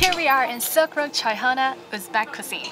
Here we are in Silk Road Choyhona, Uzbek cuisine.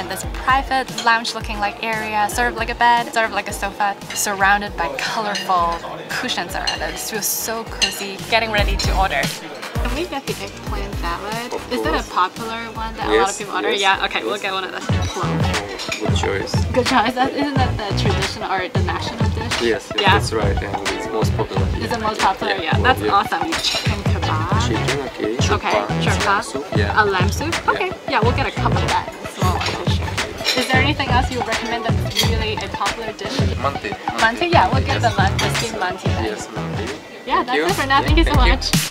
In this private lounge looking like area, sort of like a bed, sort of like a sofa, surrounded by colorful cushions around it. It feels so cozy. Getting ready to order. Can we get the eggplant salad? Is that a popular one that a lot of people order? yes. Yeah, okay, we'll get one of those. Good choice. Good choice. That, isn't that the traditional or the national dish? Yes, yes Yeah. that's right. And it's most popular. here. Is the most popular? Yeah, well, that's yeah. awesome. Chicken kebab. Chicken, okay. Okay, shurpa. Soup, yeah. A lamb soup? Okay, yeah, we'll get a cup of that anything else you would recommend that's really a popular dish? Mante. Manti? Yeah, we'll get Yes. the, man- the steamed manti then. Yes, mante. Yeah, that's you. it for now. Thank you so much.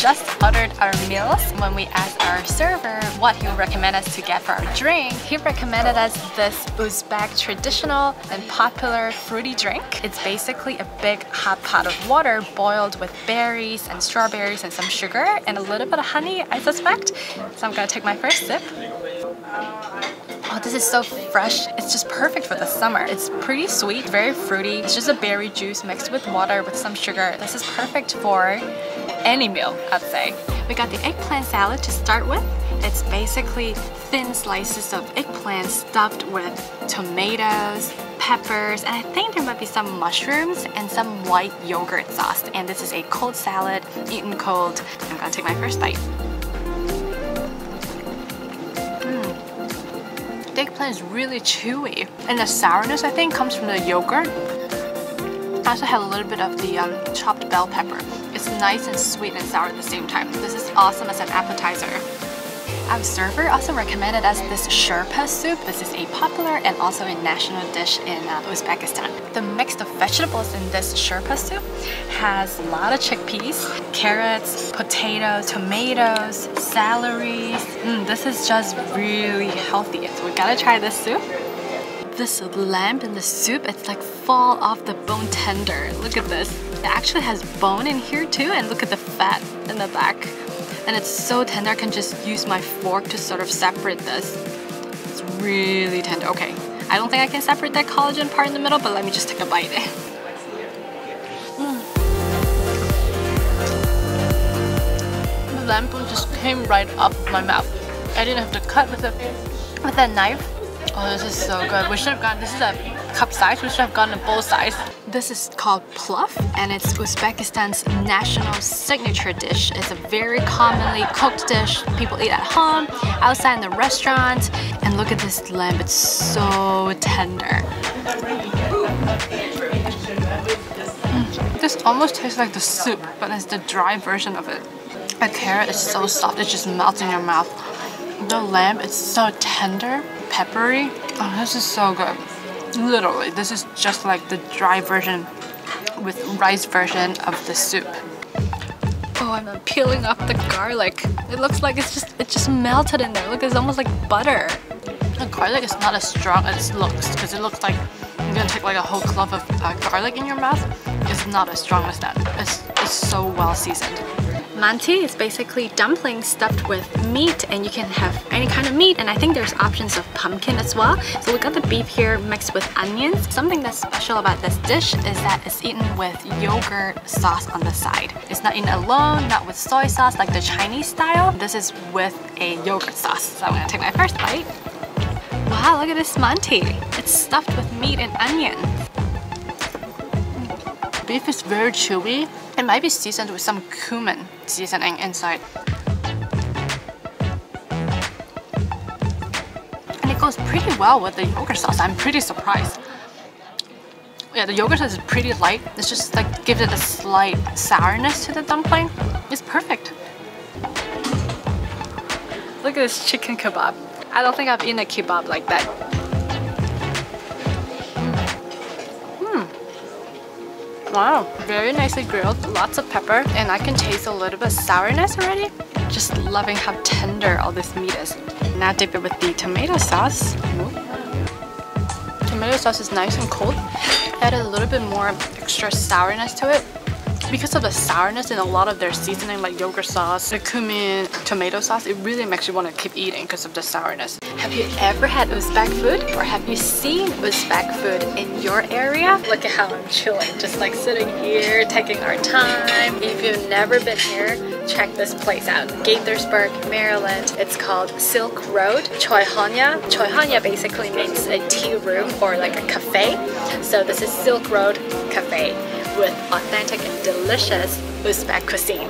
Just ordered our meals. When we asked our server what he would recommend us to get for our drink, he recommended us this Uzbek traditional and popular fruity drink. It's basically a big hot pot of water boiled with berries and strawberries and some sugar and a little bit of honey, I suspect. So I'm gonna take my first sip. Oh, this is so fresh. It's just perfect for the summer. It's pretty sweet, very fruity. It's just a berry juice mixed with water with some sugar. This is perfect for any meal, I'd say. We got the eggplant salad to start with. It's basically thin slices of eggplant stuffed with tomatoes, peppers, and I think there might be some mushrooms and some white yogurt sauce. And this is a cold salad, eaten cold. I'm gonna take my first bite. Mm. The eggplant is really chewy. And the sourness, I think, comes from the yogurt. I also have a little bit of the um, chopped bell pepper. It's nice and sweet and sour at the same time. This is awesome as an appetizer. Our server also recommended us this Shurpa soup. This is a popular and also a national dish in uh, Uzbekistan. The mix of vegetables in this Shurpa soup has a lot of chickpeas, carrots, potatoes, tomatoes, celery. Mm, this is just really healthy. So we gotta try this soup. This lamb in the soup, it's like fall off the bone tender. Look at this. It actually has bone in here too, and look at the fat in the back. And it's so tender, I can just use my fork to sort of separate this. It's really tender. Okay, I don't think I can separate that collagen part in the middle, but let me just take a bite. Mm. The lamb just came right off my mouth. I didn't have to cut with a with a knife. Oh, this is so good. We should have gotten, this is a cup size, we should have gotten a bowl size. This is called plov and it's Uzbekistan's national signature dish. It's a very commonly cooked dish. People eat at home, outside in the restaurant. And look at this lamb, it's so tender. Mm, This almost tastes like the soup, but it's the dry version of it. The carrot is so soft, it just melts in your mouth. The lamb is so tender, peppery. Oh, this is so good. Literally, this is just like the dry version with rice version of the soup. Oh, I'm peeling off the garlic. It looks like it's just it just melted in there. Look, it's almost like butter. The garlic is not as strong as it looks because it looks like you're gonna take like a whole clove of uh, garlic in your mouth. It's not as strong as that. It's, it's so well seasoned. Manti is basically dumplings stuffed with meat and you can have any kind of meat and I think there's options of pumpkin as well. So we got the beef here mixed with onions. Something that's special about this dish is that it's eaten with yogurt sauce on the side. It's not eaten alone, not with soy sauce like the Chinese style. This is with a yogurt sauce. So I'm gonna take my first bite. Wow, look at this manti. It's stuffed with meat and onion. Beef is very chewy. It might be seasoned with some cumin seasoning inside. And it goes pretty well with the yogurt sauce. I'm pretty surprised. Yeah, the yogurt sauce is pretty light. It's just like gives it a slight sourness to the dumpling. It's perfect. Look at this chicken kebab. I don't think I've eaten a kebab like that. Wow, very nicely grilled, lots of pepper, and I can taste a little bit of sourness already. Just loving how tender all this meat is. Now dip it with the tomato sauce. Tomato sauce is nice and cold. Add a little bit more extra sourness to it. Because of the sourness in a lot of their seasoning like yogurt sauce, the cumin, tomato sauce, it really makes you want to keep eating because of the sourness. Have you ever had Uzbek food or have you seen Uzbek food in your area? Look at how I'm chilling, just like sitting here, taking our time. If you've never been here, check this place out. Gaithersburg, Maryland. It's called Silk Road, Choyhona. Choyhona basically means a tea room or like a cafe. So this is Silk Road Cafe with authentic and delicious Uzbek cuisine.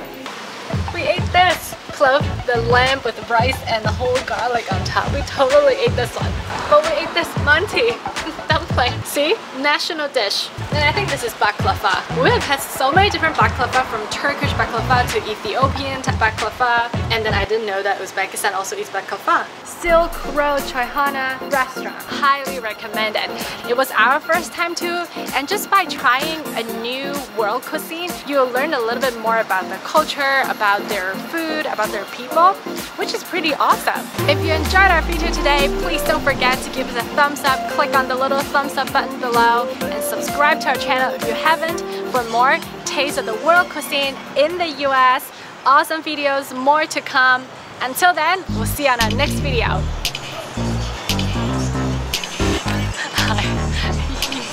We ate this! Plov, the lamb with rice and the whole garlic on top. We totally ate this one. But we ate this manti dumpling. See? National dish. And I think this is baklava. We have had so many different baklava from Turkish baklava to Ethiopian baklava. And then I didn't know that Uzbekistan also eats baklava. Silk Road Choyhona restaurant. Highly recommended. It was our first time too. And just by trying a new world cuisine, you'll learn a little bit more about the culture, about their food, about their people, which is pretty awesome. If you enjoyed our video today, please don't forget to give us a thumbs up, click on the little thumbs up button below and subscribe to our channel if you haven't for more taste of the world cuisine in the US. Awesome videos, more to come. Until then, we'll see you on our next video.